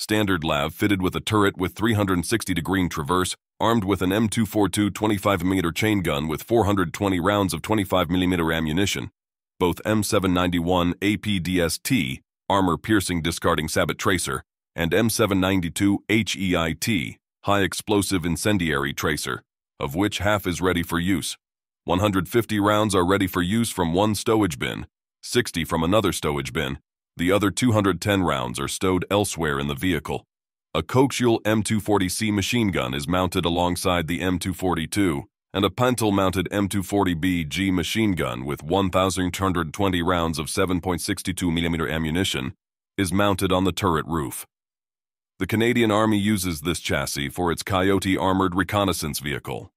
standard LAV fitted with a turret with 360 degree traverse, armed with an M242 25mm chain gun with 420 rounds of 25mm ammunition. Both M791 APDST, armor-piercing discarding sabot tracer, and M792 HEIT, high explosive incendiary tracer, of which half is ready for use. 150 rounds are ready for use from one stowage bin, 60 from another stowage bin. The other 210 rounds are stowed elsewhere in the vehicle. A coaxial M240C machine gun is mounted alongside the M242, and a pintle-mounted M240BG machine gun with 1,220 rounds of 7.62mm ammunition is mounted on the turret roof. The Canadian Army uses this chassis for its Coyote armored reconnaissance vehicle.